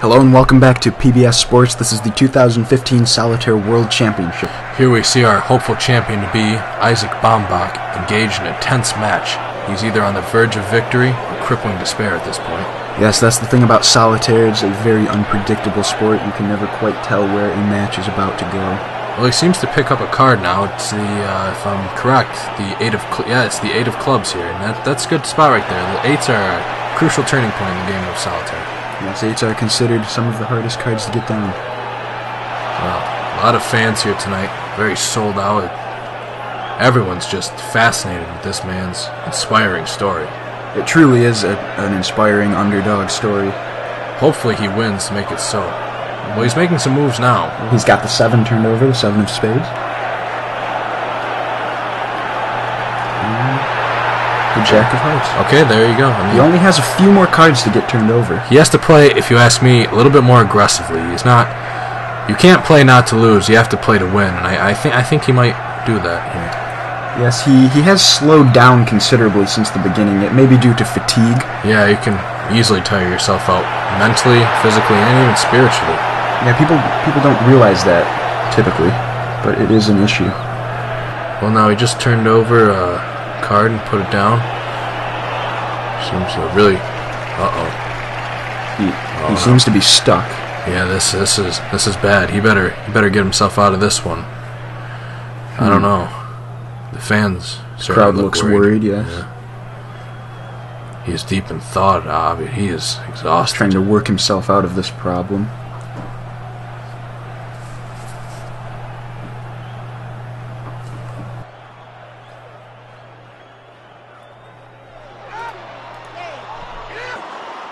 Hello and welcome back to PBS Sports. This is the 2015 Solitaire World Championship. Here we see our hopeful champion to be, Isaac Bombach, engaged in a tense match. He's either on the verge of victory or crippling despair at this point. Yes, that's the thing about solitaire. It's a very unpredictable sport. You can never quite tell where a match is about to go. Well, he seems to pick up a card now. It's the, uh, if I'm correct, the eight of yeah, it's the eight of clubs here, and that that's a good spot right there. The eights are a crucial turning point in the game of solitaire. Yes, are considered some of the hardest cards to get down. Well, a lot of fans here tonight, very sold out. Everyone's just fascinated with this man's inspiring story. It truly is a, an inspiring underdog story. Hopefully, he wins to make it so. Well, he's making some moves now. He's got the seven turned over, the seven of spades. The jack of hearts. Okay, there you go. I He only has a few more cards to get turned over. he has to play, if you ask me, a little bit more aggressively. He's not. You can't play not to lose. You have to play to win, and I, I think I think he might do that here. Yes, he, he has slowed down considerably since the beginning. It may be due to fatigue. Yeah, you can easily tire yourself out mentally, physically, and even spiritually. Yeah, people people don't realize that typically, but it is an issue. Well, now he just turned over a card and put it down. Seems to really. Uh oh. He, Oh, he no. seems to be stuck. Yeah, this this is this is bad. He better he better get himself out of this one. I don't know. The fans The crowd look looks worried. Yes, He is deep in thought. Obvi- He is exhausted. trying to work himself out of this problem.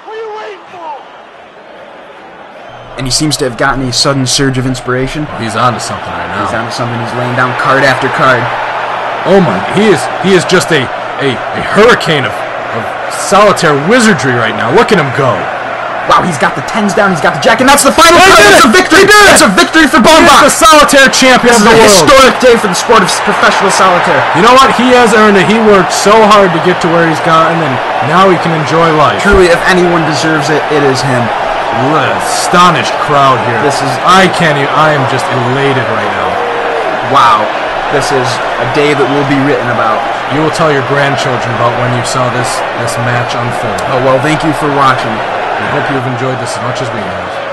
What are you waiting for? And he seems to have gotten a sudden surge of inspiration. He's onto something right now. He's onto something. He's laying down card after card. Oh my! He is he is just a a, a hurricane of, of solitaire wizardry right now. Look at him go. Wow, he's got the tens down. He's got the jack, and that's the final He card. It's a victory. He did it! It's a victory for He's the solitaire champion This is of the a world. historic day for the sport of professional solitaire. You know what? He has earned it. He worked so hard to get to where he's gotten, and now he can enjoy life. Truly, if anyone deserves it, it is him. What an astonished crowd here. This is- I can't even. I am just elated right now. Wow, this is a day that will be written about. You will tell your grandchildren about when you saw this this match unfold. Oh well, thank you for watching. I hope you've enjoyed this as much as we have.